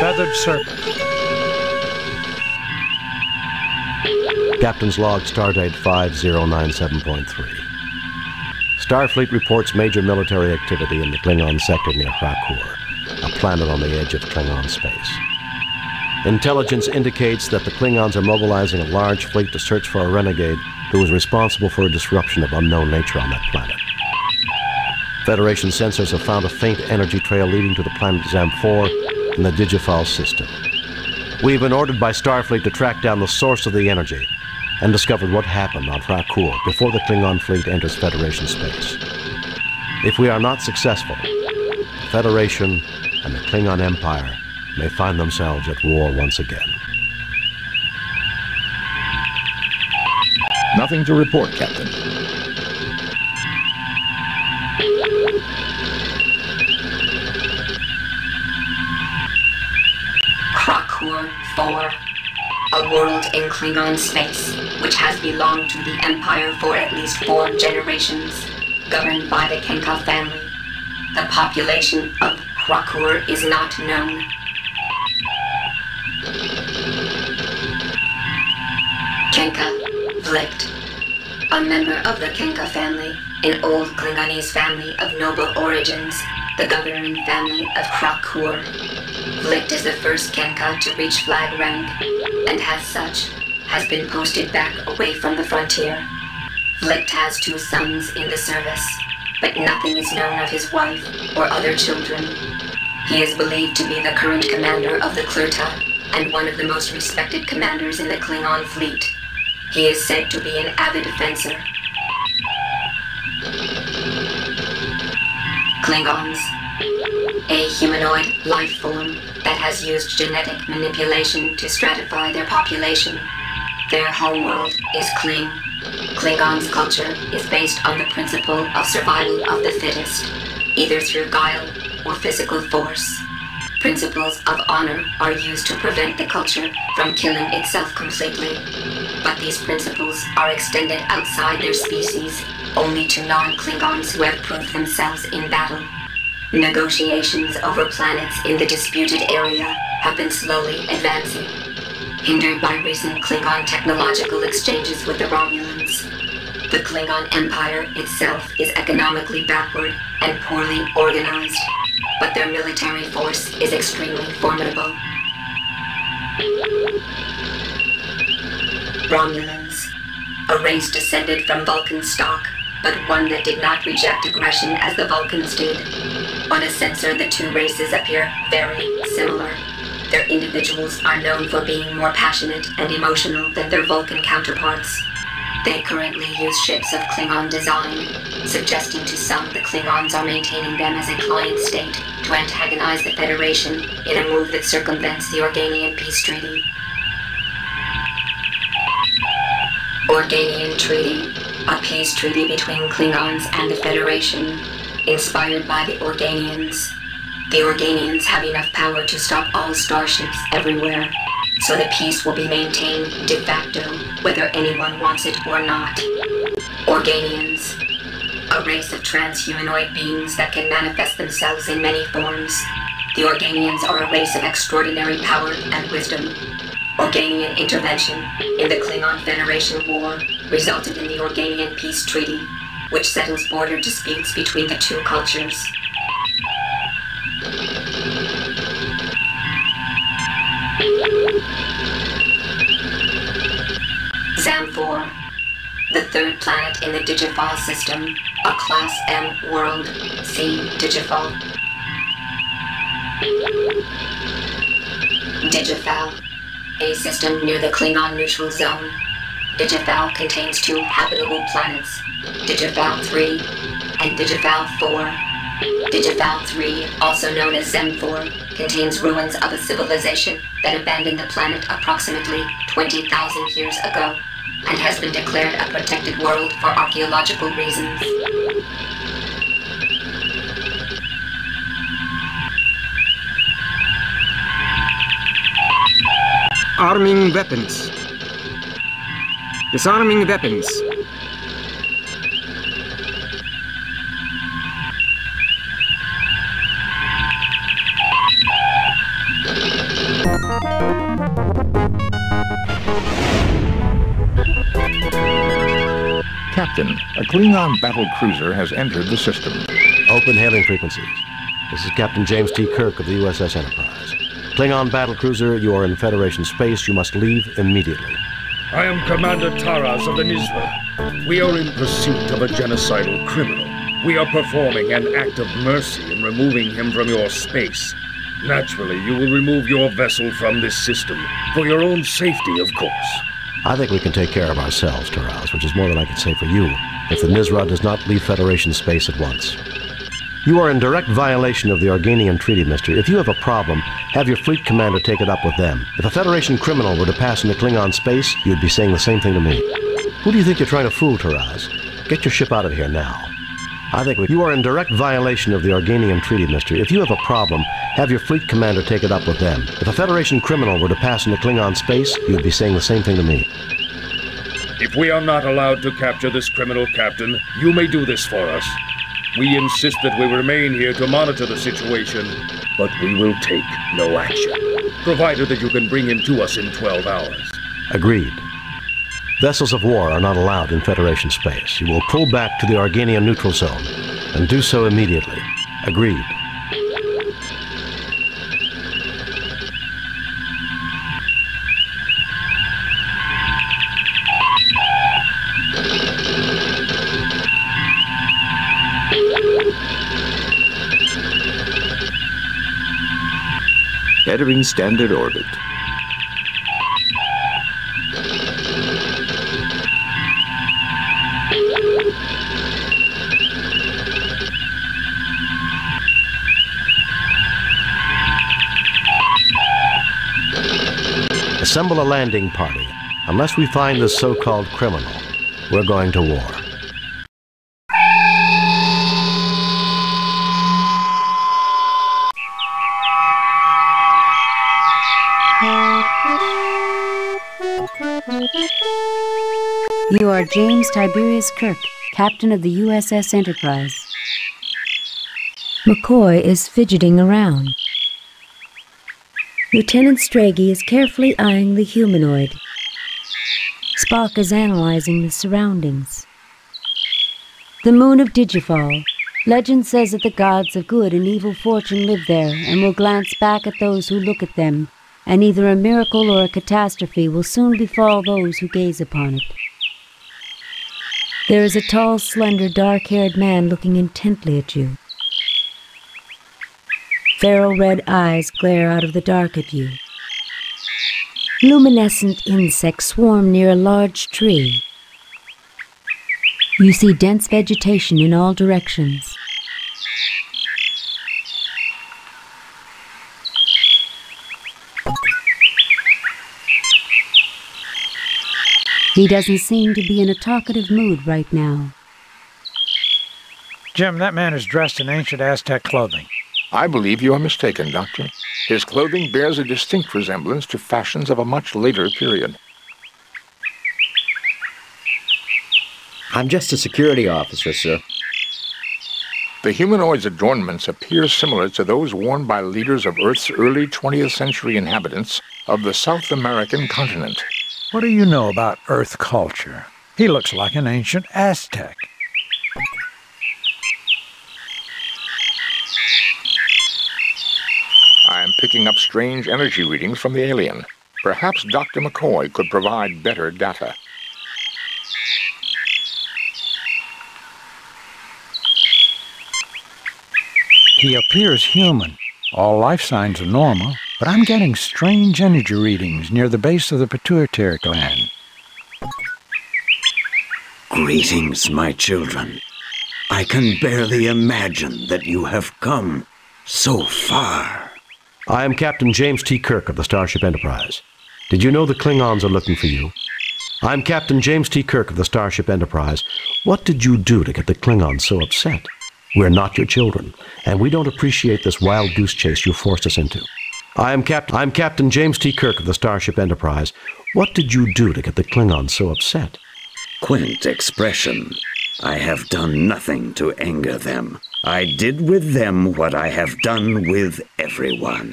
Feathered Serpent. Captain's log, stardate 5097.3. Starfleet reports major military activity in the Klingon sector near Krakur, a planet on the edge of Klingon space. Intelligence indicates that the Klingons are mobilizing a large fleet to search for a renegade who is responsible for a disruption of unknown nature on that planet. Federation sensors have found a faint energy trail leading to the planet Zam-4 in the Digifal system. We've been ordered by Starfleet to track down the source of the energy and discovered what happened on Frakur before the Klingon fleet enters Federation space. If we are not successful, the Federation and the Klingon Empire may find themselves at war once again. Nothing to report, Captain. 4. A world in Klingon space, which has belonged to the Empire for at least four generations, governed by the Kenka family. The population of Krakur is not known. Kenka Vlicht. A member of the Kenka family, an old Klingonese family of noble origins, the governing family of Krakur. Vlicht is the first Kenka to reach flag rank, and as such, has been posted back away from the frontier. Vlicht has two sons in the service, but nothing is known of his wife or other children. He is believed to be the current commander of the Klurta and one of the most respected commanders in the Klingon fleet. He is said to be an avid fencer. Klingons. A humanoid life form that has used genetic manipulation to stratify their population. Their homeworld is Kling. Klingon's culture is based on the principle of survival of the fittest, either through guile or physical force. Principles of honor are used to prevent the culture from killing itself completely. But these principles are extended outside their species only to non-Klingons who have proved themselves in battle. Negotiations over planets in the disputed area have been slowly advancing, hindered by recent Klingon technological exchanges with the Romulans. The Klingon Empire itself is economically backward and poorly organized, but their military force is extremely formidable. Romulans, a race descended from Vulcan stock, but one that did not reject aggression as the Vulcans did. On a sensor, the two races appear very similar. Their individuals are known for being more passionate and emotional than their Vulcan counterparts. They currently use ships of Klingon design, suggesting to some the Klingons are maintaining them as a client state to antagonize the Federation in a move that circumvents the Organian peace treaty. Organian Treaty, a peace treaty between Klingons and the Federation, inspired by the Organians. The Organians have enough power to stop all starships everywhere, so the peace will be maintained de facto whether anyone wants it or not. Organians, a race of transhumanoid beings that can manifest themselves in many forms. The Organians are a race of extraordinary power and wisdom. Organian intervention in the Klingon Federation War resulted in the Organian Peace Treaty, which settles border disputes between the two cultures. Zam4, the third planet in the Digifal system, a Class M world. C Digifal. Digifal, a system near the Klingon neutral zone. Digifal contains two habitable planets, Digifal 3 and Digifal 4. Digifal 3, also known as Zem4, contains ruins of a civilization that abandoned the planet approximately 20,000 years ago and has been declared a protected world for archaeological reasons. Arming weapons. Disarming weapons. Captain, a Klingon battle cruiser has entered the system. Open hailing frequencies. This is Captain James T. Kirk of the USS Enterprise. Klingon battle cruiser, you are in Federation space. You must leave immediately. I am Commander Taraz of the Nizra. We are in pursuit of a genocidal criminal. We are performing an act of mercy in removing him from your space. Naturally, you will remove your vessel from this system, for your own safety, of course. I think we can take care of ourselves, Taraz, which is more than I can say for you, if the Nizra does not leave Federation space at once. You are in direct violation of the Organian Treaty, mister. If you have a problem, have your fleet commander take it up with them. If a Federation criminal were to pass into Klingon space, you'd be saying the same thing to me. Who do you think you're trying to fool, Taraz? Get your ship out of here now. I think we, you are in direct violation of the Organian Treaty, mister. If you have a problem, have your fleet commander take it up with them. If a Federation criminal were to pass into Klingon space, you'd be saying the same thing to me. If we are not allowed to capture this criminal captain, you may do this for us. We insist that we remain here to monitor the situation, but we will take no action, provided that you can bring him to us in 12 hours. Agreed. Vessels of war are not allowed in Federation space. You will pull back to the Organian neutral zone, and do so immediately. Agreed. Entering standard orbit. Assemble a landing party. Unless we find this so-called criminal, we're going to war. You are James Tiberius Kirk, captain of the USS Enterprise. McCoy is fidgeting around. Lieutenant Stragey is carefully eyeing the humanoid. Spock is analyzing the surroundings. The moon of Digifal. Legend says that the gods of good and evil fortune live there and will glance back at those who look at them, and either a miracle or a catastrophe will soon befall those who gaze upon it. There is a tall, slender, dark haired man looking intently at you. Feral red eyes glare out of the dark at you. Luminescent insects swarm near a large tree. You see dense vegetation in all directions. He doesn't seem to be in a talkative mood right now. Jim, that man is dressed in ancient Aztec clothing. I believe you are mistaken, Doctor. His clothing bears a distinct resemblance to fashions of a much later period. I'm just a security officer, sir. The humanoid's adornments appear similar to those worn by leaders of Earth's early 20th century inhabitants of the South American continent. What do you know about Earth culture? He looks like an ancient Aztec. I am picking up strange energy readings from the alien. Perhaps Dr. McCoy could provide better data. He appears human. All life signs are normal, but I'm getting strange energy readings near the base of the pituitary gland. Greetings, my children. I can barely imagine that you have come so far. I am Captain James T. Kirk of the Starship Enterprise. Did you know the Klingons are looking for you? I'm Captain James T. Kirk of the Starship Enterprise. What did you do to get the Klingons so upset? We're not your children, and we don't appreciate this wild goose chase you forced us into. I am Cap- I'm Captain James T. Kirk of the Starship Enterprise. What did you do to get the Klingons so upset? Quaint expression. I have done nothing to anger them. I did with them what I have done with everyone.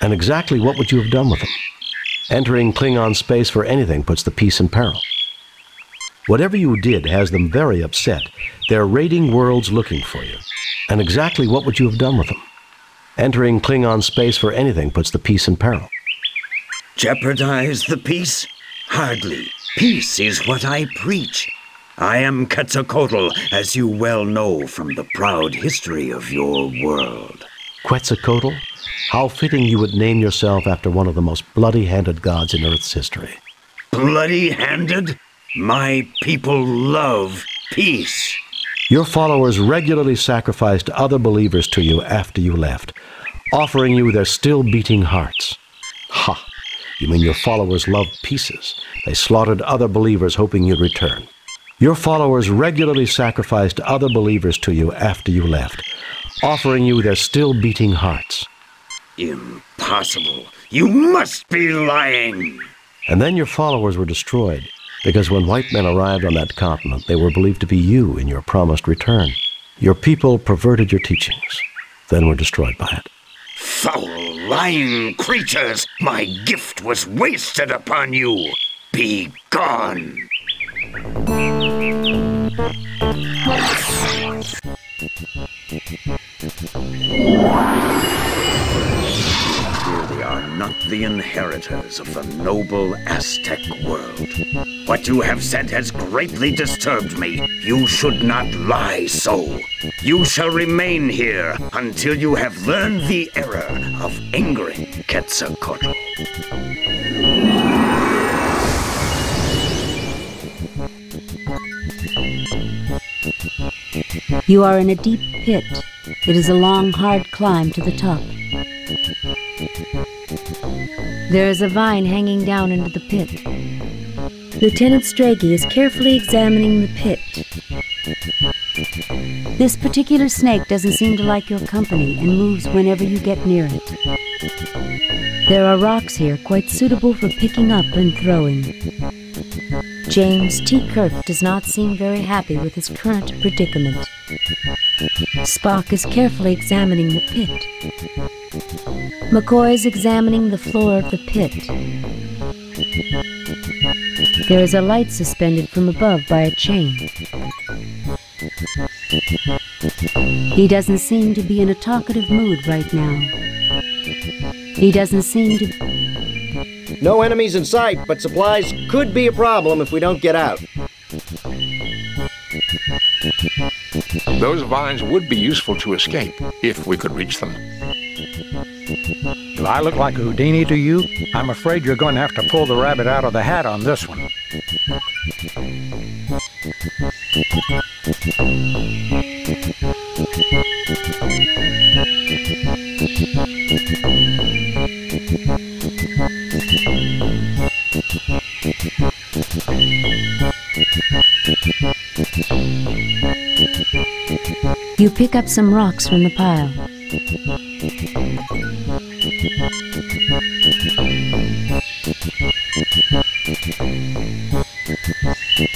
And exactly what would you have done with them? Entering Klingon space for anything puts the peace in peril. Whatever you did has them very upset. They're raiding worlds looking for you. And exactly what would you have done with them? Entering Klingon space for anything puts the peace in peril. Jeopardize the peace? Hardly. Peace is what I preach. I am Quetzalcoatl, as you well know from the proud history of your world. Quetzalcoatl? How fitting you would name yourself after one of the most bloody handed gods in Earth's history. Bloody handed? My people love peace. Your followers regularly sacrificed other believers to you after you left, offering you their still beating hearts. Ha! You mean your followers loved pieces? They slaughtered other believers hoping you'd return. Your followers regularly sacrificed other believers to you after you left, offering you their still beating hearts. Impossible. You must be lying. And then your followers were destroyed, because when white men arrived on that continent, they were believed to be you in your promised return. Your people perverted your teachings, then were destroyed by it. Foul, lying creatures! My gift was wasted upon you! Be gone! The inheritors of the noble Aztec world. What you have said has greatly disturbed me. You should not lie so. You shall remain here until you have learned the error of angering Quetzalcoatl. You are in a deep pit. It is a long, hard climb to the top. There is a vine hanging down into the pit. Lieutenant Stragey is carefully examining the pit. This particular snake doesn't seem to like your company and moves whenever you get near it. There are rocks here quite suitable for picking up and throwing. James T. Kirk does not seem very happy with his current predicament. Spock is carefully examining the pit. McCoy is examining the floor of the pit. There is a light suspended from above by a chain. He doesn't seem to be in a talkative mood right now. He doesn't seem to. No enemies in sight, but supplies could be a problem if we don't get out. Those vines would be useful to escape if we could reach them. Do I look like a Houdini to you? I'm afraid you're going to have to pull the rabbit out of the hat on this one. You pick up some rocks from the pile.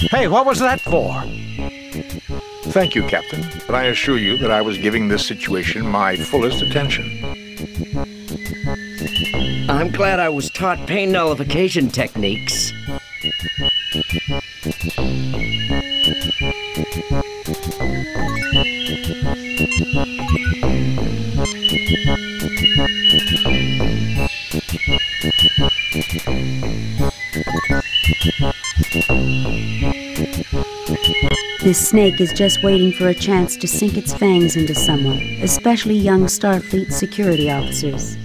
Hey, what was that for? Thank you, Captain, but I assure you that I was giving this situation my fullest attention. I'm glad I was taught pain nullification techniques. This snake is just waiting for a chance to sink its fangs into someone, especially young Starfleet security officers.